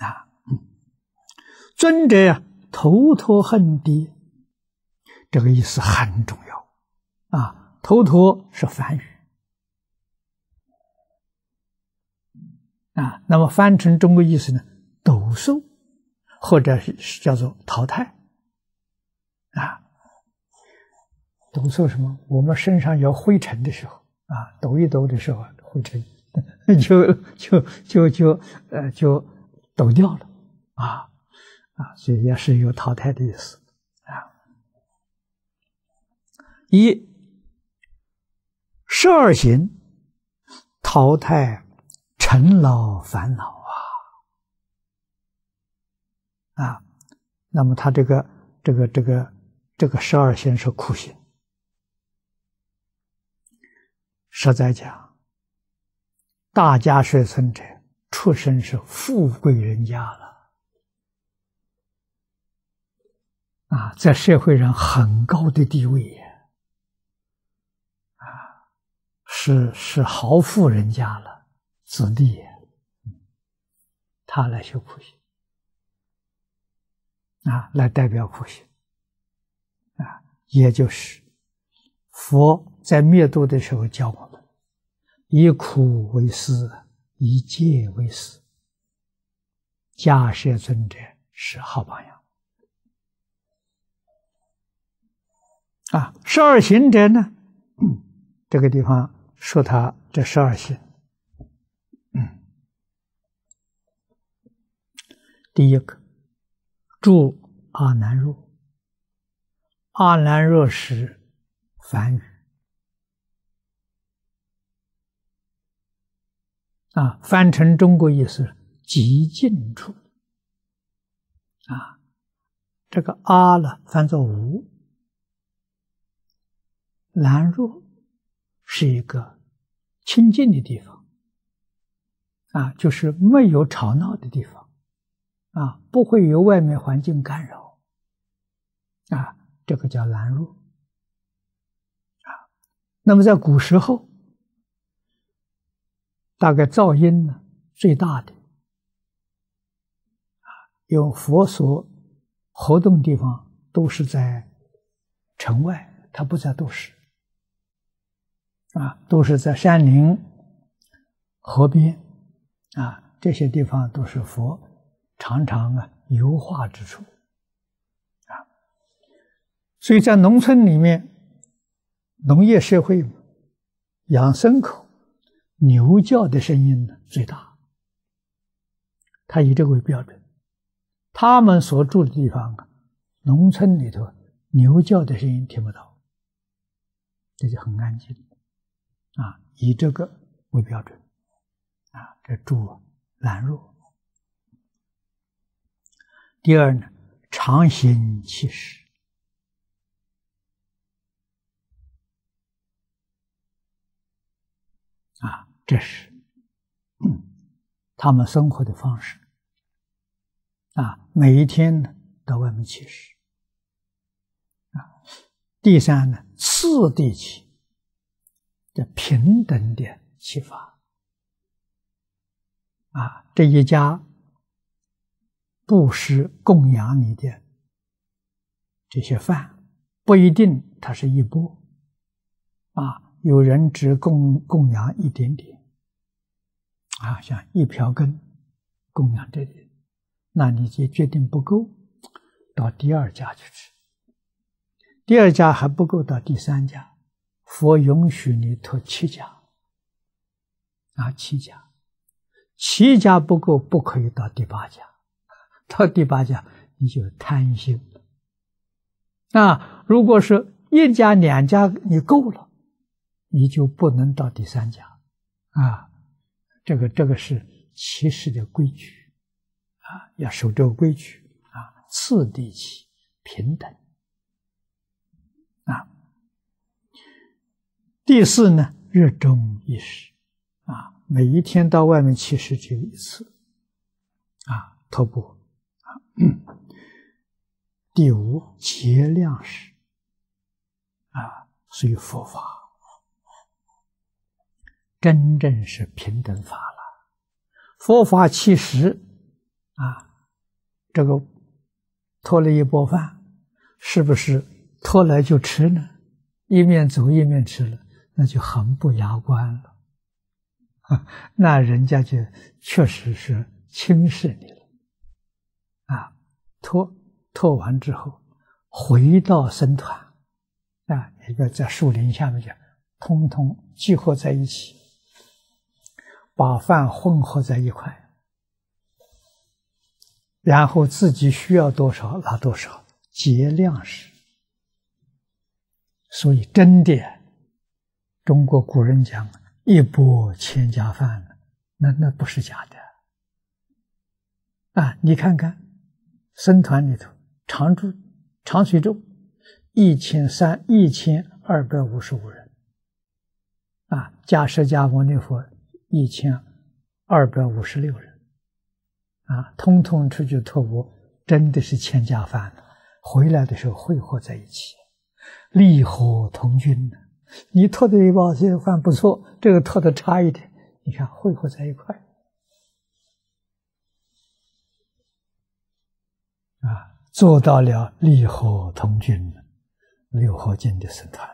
啊，尊者呀，头陀恨地，这个意思很重要啊。头陀是梵语啊，那么翻成中国意思呢，抖擞，或者是叫做淘汰啊。抖擞什么？我们身上有灰尘的时候啊，抖一抖的时候，灰 尘就就就就呃就抖掉了啊啊，所以也是有淘汰的意思啊。一十二行淘汰尘劳烦恼啊啊，那么他这个这个这个这个十二行是苦行。实在讲，大家舍村者出身是富贵人家了，啊，在社会上很高的地位，啊，是是豪富人家了子弟，他来修苦行，啊，来代表苦行，啊，也就是佛。在灭度的时候教我们：以苦为师，以戒为师。迦叶尊者是好榜样啊！十二行者呢？这个地方说他这十二行，第一个住阿难若，阿难若是梵语。啊，翻成中国意思，极静处。啊，这个阿呢，翻作无，兰若是一个清净的地方，啊，就是没有吵闹的地方，啊，不会有外面环境干扰，啊，这个叫兰若。啊，那么在古时候。大概噪音呢最大的啊，有佛所活动地方都是在城外，它不在都市啊，都是在山林、河边啊，这些地方都是佛常常啊游化之处啊。所以在农村里面，农业社会养牲口。牛叫的声音呢最大，他以这个为标准。他们所住的地方啊，农村里头牛叫的声音听不到，这就很安静啊。以这个为标准啊，这住懒弱。第二呢，常行其实啊。这是他们生活的方式啊！每一天呢，到外面乞食啊。第三呢，次第起的平等的启发啊，这一家布施供养你的这些饭，不一定它是一波啊，有人只供供养一点点。啊，像一瓢羹供养这里，那你就决定不够，到第二家去吃。第二家还不够，到第三家，佛允许你托七家。啊，七家，七家不够，不可以到第八家。到第八家你就贪心了。啊，如果是一家两家你够了，你就不能到第三家。啊。这个这个是起始的规矩啊，要守这个规矩啊，次第起平等啊。第四呢，热衷一时啊，每一天到外面去食就一次啊，头部啊。第五，节量时啊，属于佛法。真正是平等法了，佛法其实啊，这个托了一波饭，是不是托来就吃呢？一面走一面吃了，那就很不雅观了。那人家就确实是轻视你了。啊，托托完之后，回到僧团，啊，一个在树林下面，就通通集合在一起，把饭混合在一块，然后自己需要多少拿多少，节量食。所以真的，中国古人讲“一钵千家饭”，那那不是假的。啊，你看看。僧团里头常住长随众一千三一千二百五十五人，啊，加释迦牟尼佛一千二百五十六人，啊，通通出去托钵，真的是千家饭了。回来的时候汇合在一起，利火同军呢。你托的一包这饭不错，这个托的差一点，你看汇合在一块。啊，做到了利和同军，六合敬的僧团。